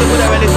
segunda vez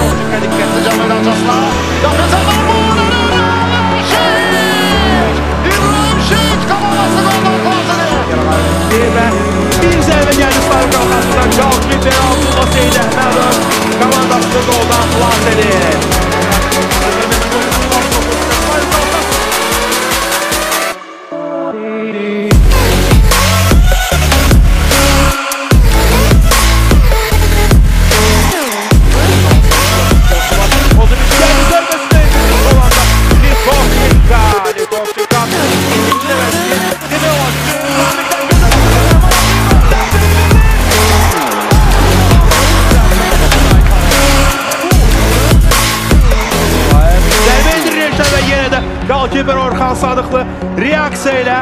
Orxan Sadıqlı reaksiya ilə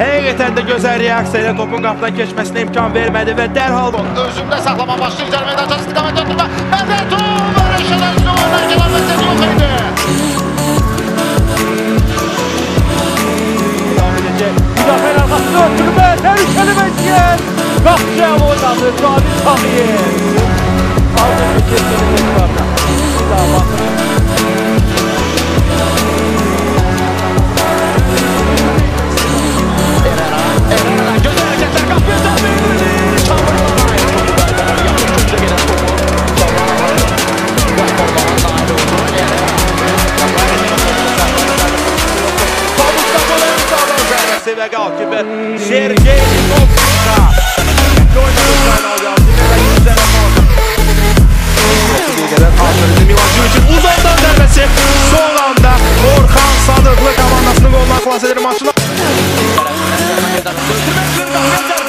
Həqiqətən də gözəl reaksiya ilə topun qapıdan keçməsinə imkan vermədi və dərhal Özündə saxlama başlayır cərimə meydançası istiqamət döndürmə. Mərdətu Barışın Züvandan gələn məsəl yox idi. Müdafiənin arxasında ötürmə, təhlükəli vəziyyət. Qapıcı oynadı, Cavit Tağıyev. Aldı bir yazdı və yüzlərə qaldı. Dəqiqədən Artur Milançeviçin uzaqdan zərbəsi son anda Orxan Sadıqlı komandasının qoluna xilas edir maçını. Meydançası ötürmək